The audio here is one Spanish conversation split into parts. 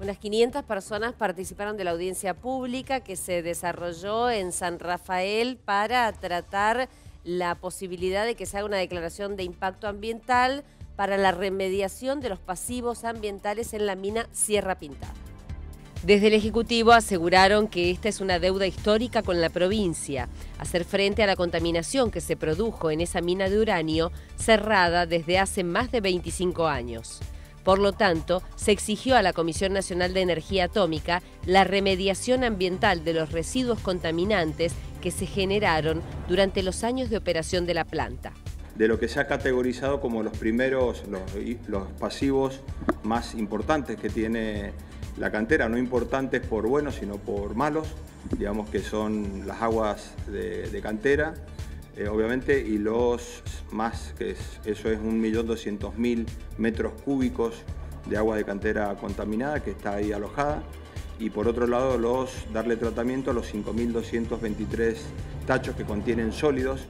Unas 500 personas participaron de la audiencia pública que se desarrolló en San Rafael para tratar la posibilidad de que se haga una declaración de impacto ambiental para la remediación de los pasivos ambientales en la mina Sierra Pintada. Desde el Ejecutivo aseguraron que esta es una deuda histórica con la provincia, hacer frente a la contaminación que se produjo en esa mina de uranio cerrada desde hace más de 25 años. Por lo tanto, se exigió a la Comisión Nacional de Energía Atómica la remediación ambiental de los residuos contaminantes que se generaron durante los años de operación de la planta. De lo que se ha categorizado como los primeros, los, pasivos más importantes que tiene la cantera, no importantes por buenos, sino por malos, digamos que son las aguas de cantera, eh, obviamente, y los más, que es, eso es 1.200.000 metros cúbicos de agua de cantera contaminada que está ahí alojada. Y por otro lado, los, darle tratamiento a los 5.223 tachos que contienen sólidos,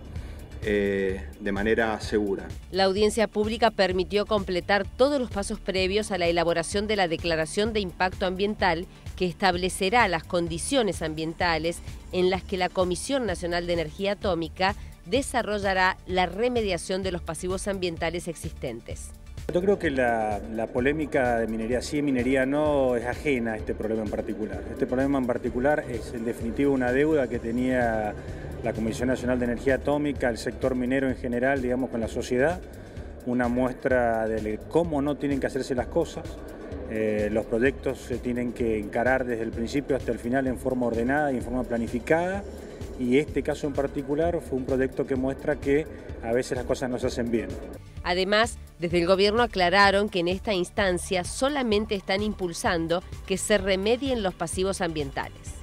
eh, de manera segura. La audiencia pública permitió completar todos los pasos previos a la elaboración de la Declaración de Impacto Ambiental que establecerá las condiciones ambientales en las que la Comisión Nacional de Energía Atómica desarrollará la remediación de los pasivos ambientales existentes. Yo creo que la, polémica de minería sí y minería no es ajena a este problema en particular. Este problema en particular es en definitiva una deuda que tenía la Comisión Nacional de Energía Atómica, el sector minero en general, digamos, con la sociedad, una muestra de cómo no tienen que hacerse las cosas. Eh, los proyectos se tienen que encarar desde el principio hasta el final en forma ordenada y en forma planificada y este caso en particular fue un proyecto que muestra que a veces las cosas no se hacen bien. Además, desde el gobierno aclararon que en esta instancia solamente están impulsando que se remedien los pasivos ambientales.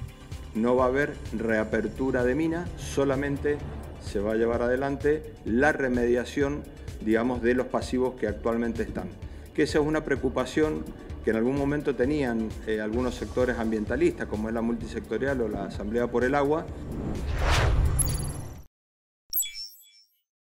No va a haber reapertura de mina, solamente se va a llevar adelante la remediación, digamos, de los pasivos que actualmente están. Que esa es una preocupación que en algún momento tenían eh, algunos sectores ambientalistas, como es la multisectorial o la Asamblea por el Agua.